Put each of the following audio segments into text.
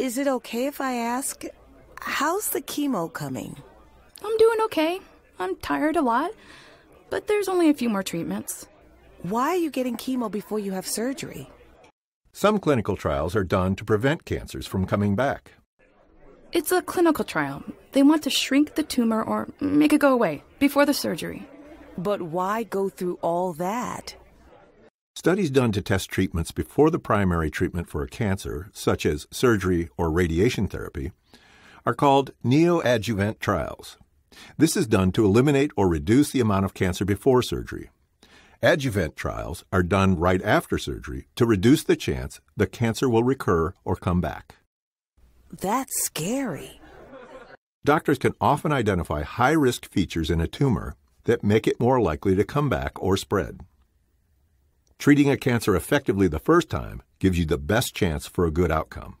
Is it okay if I ask, how's the chemo coming? I'm doing okay. I'm tired a lot, but there's only a few more treatments. Why are you getting chemo before you have surgery? Some clinical trials are done to prevent cancers from coming back. It's a clinical trial. They want to shrink the tumor or make it go away before the surgery. But why go through all that? Studies done to test treatments before the primary treatment for a cancer, such as surgery or radiation therapy, are called neoadjuvant trials. This is done to eliminate or reduce the amount of cancer before surgery. Adjuvant trials are done right after surgery to reduce the chance the cancer will recur or come back. That's scary. Doctors can often identify high risk features in a tumor that make it more likely to come back or spread. Treating a cancer effectively the first time gives you the best chance for a good outcome.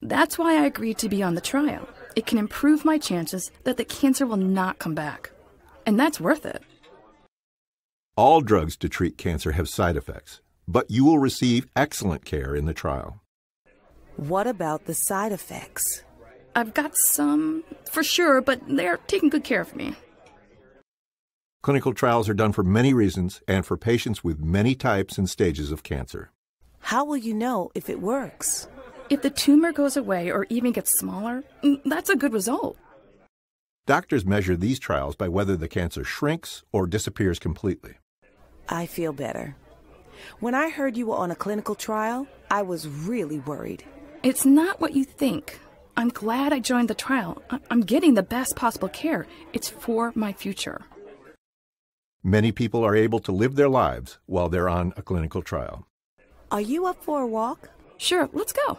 That's why I agreed to be on the trial. It can improve my chances that the cancer will not come back. And that's worth it. All drugs to treat cancer have side effects, but you will receive excellent care in the trial. What about the side effects? I've got some, for sure, but they're taking good care of me. Clinical trials are done for many reasons and for patients with many types and stages of cancer. How will you know if it works? If the tumor goes away or even gets smaller, mm, that's a good result. Doctors measure these trials by whether the cancer shrinks or disappears completely. I feel better. When I heard you were on a clinical trial, I was really worried. It's not what you think. I'm glad I joined the trial. I'm getting the best possible care. It's for my future. Many people are able to live their lives while they're on a clinical trial. Are you up for a walk? Sure, let's go.